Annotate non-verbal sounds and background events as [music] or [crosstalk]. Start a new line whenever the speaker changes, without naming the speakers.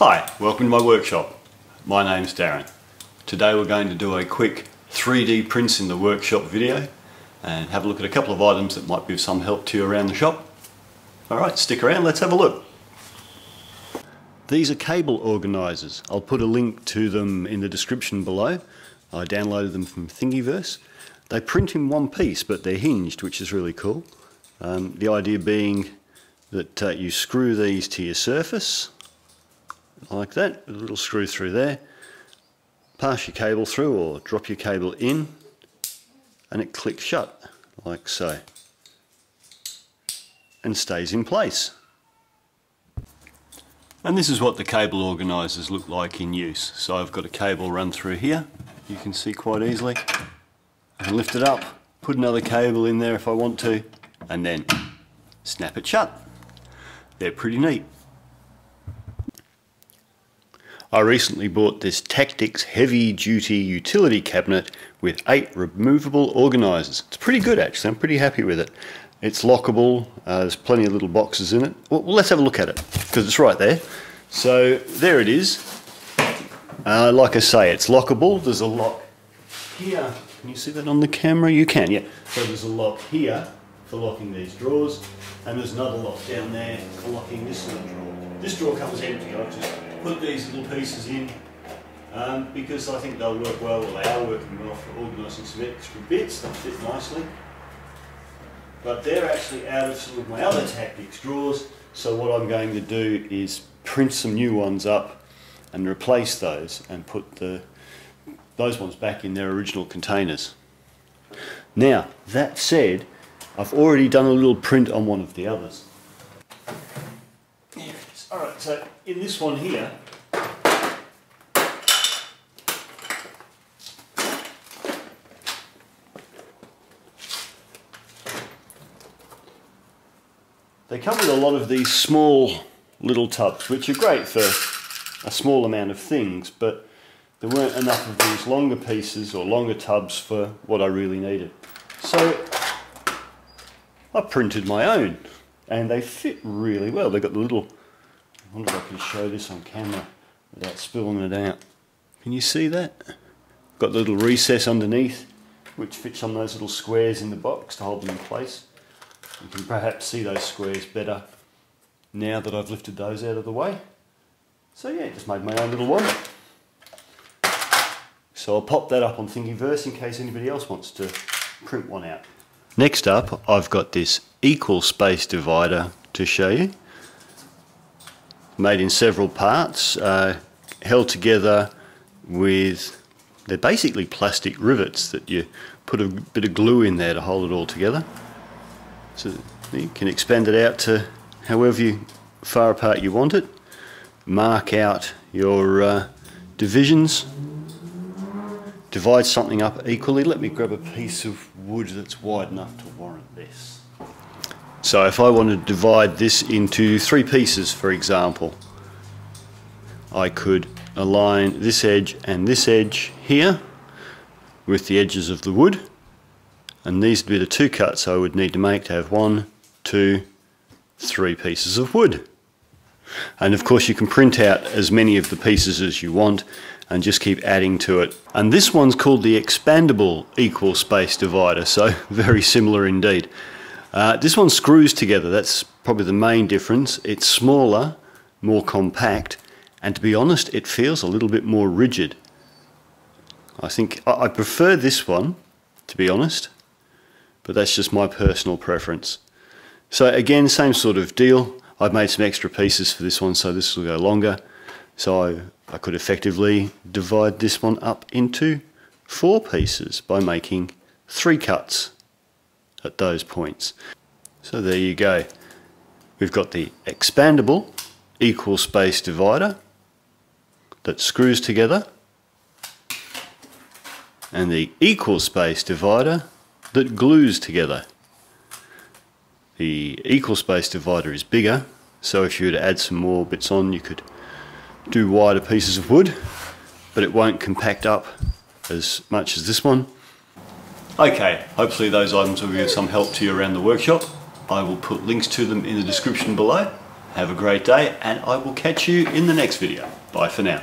Hi, welcome to my workshop. My name's Darren. Today we're going to do a quick 3D prints in the workshop video and have a look at a couple of items that might be of some help to you around the shop. Alright, stick around, let's have a look. These are cable organisers. I'll put a link to them in the description below. I downloaded them from Thingiverse. They print in one piece but they're hinged which is really cool. Um, the idea being that uh, you screw these to your surface like that, a little screw through there, pass your cable through or drop your cable in and it clicks shut like so and stays in place. And this is what the cable organisers look like in use. So I've got a cable run through here, you can see quite easily. I can lift it up, put another cable in there if I want to, and then snap it shut. They're pretty neat. I recently bought this Tactix heavy duty utility cabinet with eight removable organisers. It's pretty good actually, I'm pretty happy with it. It's lockable, uh, there's plenty of little boxes in it. Well, let's have a look at it, because it's right there. So there it is. Uh, like I say, it's lockable, there's a lock here. Can you see that on the camera? You can, yeah. So there's a lock here for locking these drawers, and there's another lock down there for locking this little drawer. This drawer comes empty, I just put these little pieces in um, because I think they'll work well, or they are working well for organising some extra bits, they fit nicely. But they're actually out of some of my other Tactix drawers, so what I'm going to do is print some new ones up and replace those and put the those ones back in their original containers. Now, that said, I've already done a little print on one of the others. Is. Alright, so in this one here, they come with a lot of these small little tubs, which are great for a small amount of things, but there weren't enough of these longer pieces or longer tubs for what I really needed. So I printed my own and they fit really well. They've got the little, I wonder if I can show this on camera without spilling it out. Can you see that? Got the little recess underneath which fits on those little squares in the box to hold them in place. You can perhaps see those squares better now that I've lifted those out of the way. So yeah, just made my own little one. So I'll pop that up on Thingiverse in case anybody else wants to print one out. Next up, I've got this equal space divider to show you. Made in several parts, uh, held together with, they're basically plastic rivets that you put a bit of glue in there to hold it all together. So you can expand it out to however you, far apart you want it. Mark out your uh, divisions divide something up equally. Let me grab a piece of wood that's wide enough to warrant this. So if I want to divide this into three pieces, for example, I could align this edge and this edge here with the edges of the wood. And these would be the two cuts I would need to make to have one, two, three pieces of wood. And of course you can print out as many of the pieces as you want and just keep adding to it. And this one's called the expandable equal space divider, so [laughs] very similar indeed. Uh, this one screws together, that's probably the main difference. It's smaller, more compact, and to be honest, it feels a little bit more rigid. I think I prefer this one, to be honest, but that's just my personal preference. So again, same sort of deal. I've made some extra pieces for this one, so this will go longer. So I, I could effectively divide this one up into four pieces by making three cuts at those points. So there you go. We've got the expandable equal space divider that screws together and the equal space divider that glues together. The equal space divider is bigger so if you were to add some more bits on you could do wider pieces of wood, but it won't compact up as much as this one. Okay, hopefully those items will be of some help to you around the workshop. I will put links to them in the description below. have a great day, and I will catch you in the next video. Bye for now.